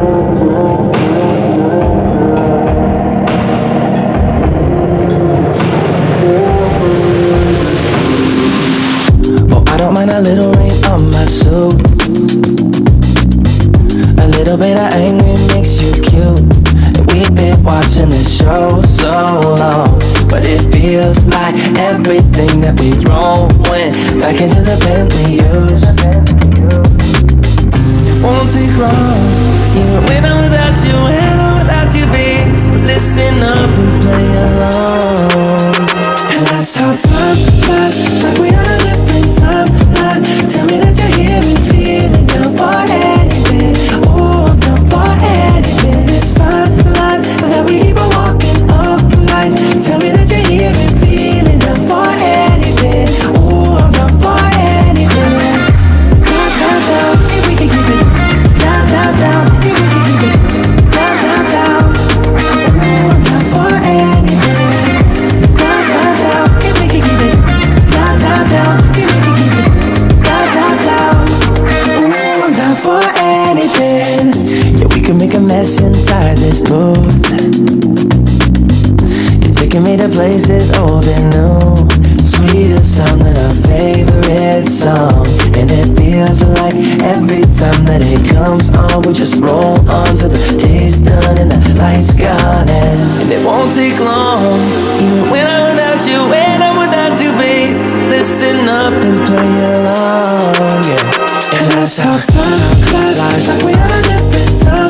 I don't mind a little rain on my suit. A little bit of angry makes you cute. We've been watching this show so long. But it feels like everything that we wrote went back into the we used. Won't take long, even when I'm without you, when I'm without you, babe. Listen up and play along. And that's how time flies, like we on a different timeline. Tell me that you're mess inside this booth. You're taking me to places old and new. Sweeter song than our favorite song. And it feels like every time that it comes on, we just roll on till the day's done and the lights gone. And, and it won't take long, even when I'm without you, when I'm without you, babe. So listen up and play along. Yeah. And that's how time flies, like we on a different timeline.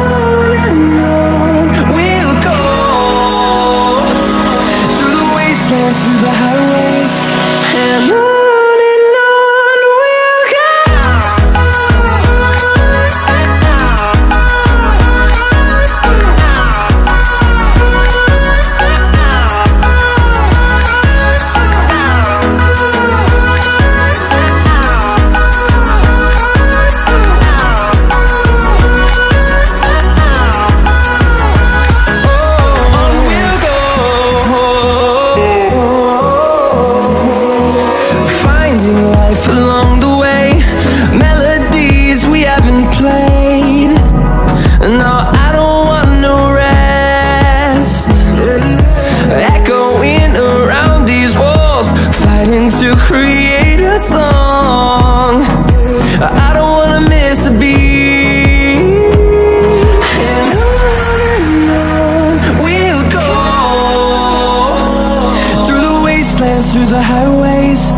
life along the way, melodies we haven't played. No, I don't want no rest. Echoing around these walls, fighting to create a song. I don't wanna miss a beat. And on and on we'll go through the wastelands, through the highways,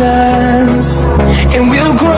and we'll grow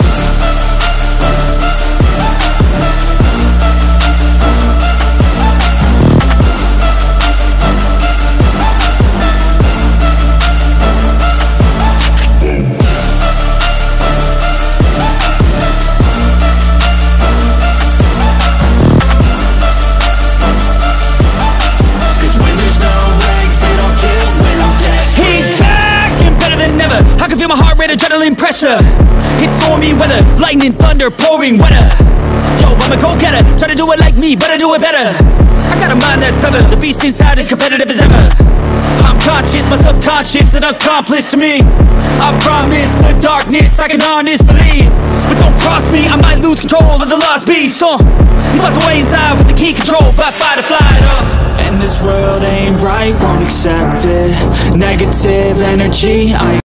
adrenaline pressure. It's stormy weather, lightning, thunder, pouring weather. Yo, I'm a go-getter. Try to do it like me, but I do it better. I got a mind that's clever. The beast inside is competitive as ever. I'm conscious, my subconscious, an accomplice to me. I promise the darkness, I can honest believe. But don't cross me, I might lose control of the lost beast. Uh, he's locked away inside with the key controlled by fight or flight. Uh. And this world ain't right, won't accept it Negative energy, I